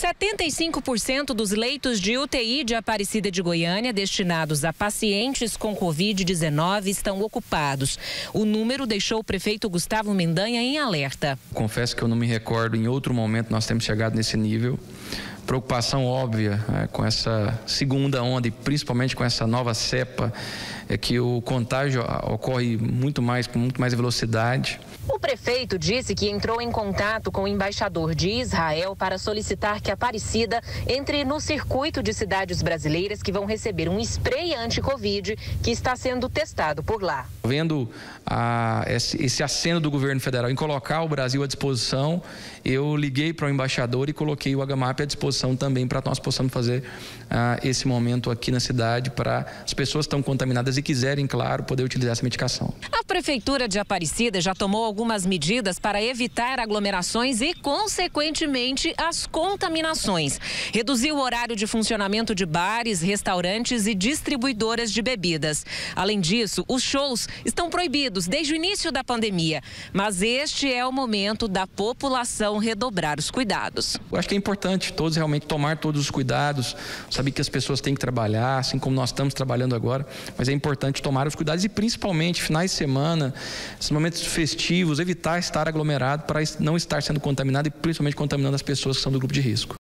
75% dos leitos de UTI de Aparecida de Goiânia destinados a pacientes com Covid-19 estão ocupados. O número deixou o prefeito Gustavo Mendanha em alerta. Confesso que eu não me recordo em outro momento nós temos chegado nesse nível preocupação óbvia é, com essa segunda onda e principalmente com essa nova cepa é que o contágio ocorre muito mais com muito mais velocidade. O prefeito disse que entrou em contato com o embaixador de Israel para solicitar que Aparecida entre no circuito de cidades brasileiras que vão receber um spray anti-Covid que está sendo testado por lá. Vendo esse, aceno do governo federal em colocar o Brasil à disposição, eu liguei para o embaixador e coloquei o HMAP à disposição também para nós possamos fazer uh, esse momento aqui na cidade para as pessoas que estão contaminadas e quiserem, claro, poder utilizar essa medicação. Prefeitura de Aparecida já tomou algumas medidas para evitar aglomerações e, consequentemente, as contaminações. Reduziu o horário de funcionamento de bares, restaurantes e distribuidoras de bebidas. Além disso, os shows estão proibidos desde o início da pandemia. Mas este é o momento da população redobrar os cuidados. Eu acho que é importante todos realmente tomar todos os cuidados, saber que as pessoas têm que trabalhar, assim como nós estamos trabalhando agora, mas é importante tomar os cuidados e principalmente finais de semana, esses momentos festivos, evitar estar aglomerado para não estar sendo contaminado e principalmente contaminando as pessoas que são do grupo de risco.